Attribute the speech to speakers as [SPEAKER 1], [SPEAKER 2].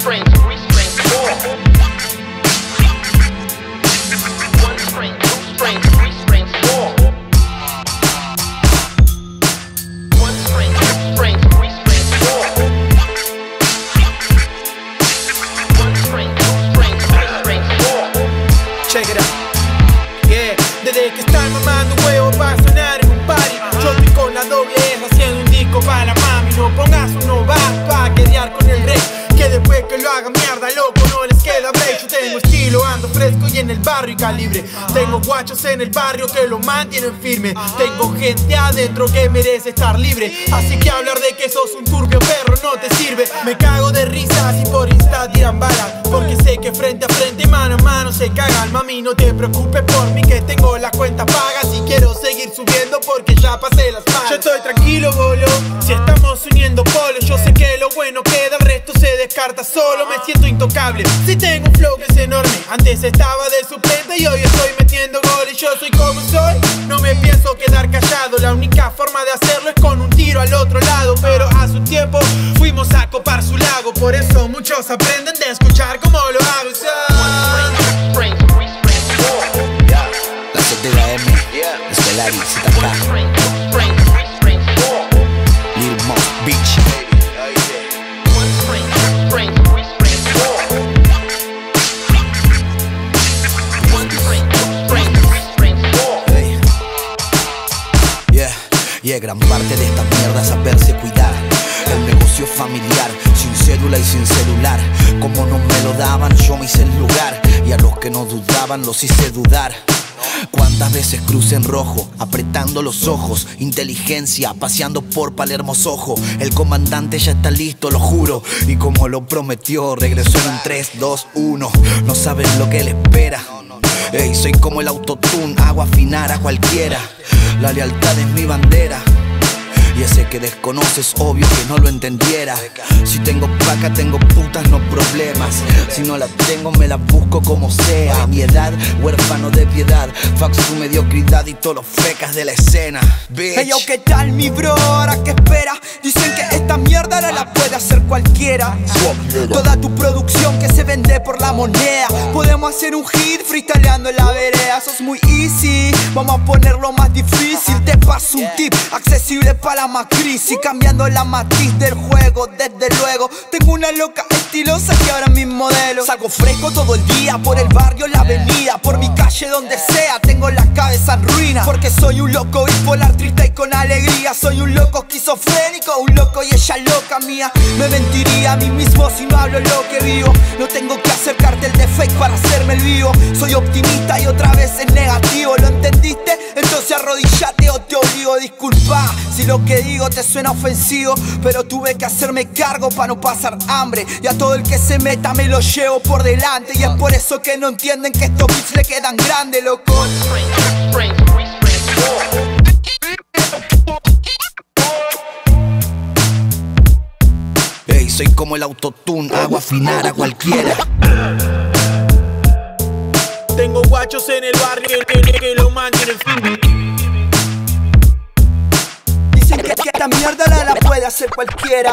[SPEAKER 1] Springs. Yo tengo estilo, ando fresco y en el barrio y calibre. Tengo guachos en el barrio que lo mantienen firme. Tengo gente adentro que merece estar libre. Así que hablar de que sos un turbio perro no te sirve. Me cago de risas y por insta tiran balas. Porque sé que frente a frente, mano a mano se cagan. Mami, no te preocupes por mí que tengo la cuenta paga. Si quiero seguir subiendo porque ya pasé las malas. Yo estoy tranquilo, bolo. Si estamos uniendo polos, yo sé que lo bueno queda, el resto se descarta solo. Me siento intocable. Si tengo un flow que es enorme. Antes estaba de suplente y hoy estoy metiendo goles. Yo soy como soy, no me pienso quedar callado. La única forma de hacerlo es con un tiro al otro lado. Pero a su tiempo fuimos a copar su lago. Por eso muchos aprenden de escuchar como lo hago.
[SPEAKER 2] Four.
[SPEAKER 3] La de la M, gran parte de esta mierda es saberse cuidar. El negocio familiar, sin cédula y sin celular. Como no me lo daban, yo me hice el lugar. Y a los que no dudaban, los hice dudar. Cuántas veces crucé en rojo, apretando los ojos, inteligencia, paseando por Palermo Sojo. El comandante ya está listo, lo juro. Y como lo prometió, regresó en un 3, 2, 1. No saben lo que le espera. Ey, soy como el autotune, hago afinar a cualquiera. La lealtad es mi bandera. Y ese que desconoces, obvio que no lo entendiera. Si tengo placa, tengo putas, no problemas. Si no la tengo, me la busco como sea. A mi edad, huérfano de piedad. Fuck su mediocridad y todos los fecas de la escena. Bitch.
[SPEAKER 4] Hey yo, ¿qué tal mi bro? ¿Ahora qué espera? Dicen que esta mierda ahora la puede hacer cualquiera Toda tu producción que se vende por la moneda Podemos hacer un hit freestyleando en la vereda Sos muy easy, vamos a ponerlo más difícil Te paso un tip accesible para la más crisis Cambiando la matiz del juego, desde luego. Tengo una loca estilosa que ahora es mi modelo. Salgo fresco todo el día por el barrio, la avenida Por mi calle, donde sea, tengo la cabeza en ruina Porque soy un loco bipolar, triste y con alegría. Soy un loco esquizofrénico, un loco y ella loca mía. Me mentiría a mí mismo si no hablo lo que vivo. No tengo que hacer cartel de fake para hacerme el vivo. Soy optimista y otra vez es negativo, ¿lo entendiste? Entonces arrodillate o te obligo, disculpa Si lo que digo te suena ofensivo Pero tuve que hacerme cargo para no pasar hambre Y a todo el que se meta me lo llevo por delante Y es por eso que no entienden que estos beats le quedan grandes, loco
[SPEAKER 2] One string, two strings, three strings, four.
[SPEAKER 3] Ey, soy como el autotune, hago afinar a cualquiera.
[SPEAKER 1] Tengo guachos en el barrio que, que- que lo mantienen firme.
[SPEAKER 4] Esta mierda la, la puede hacer cualquiera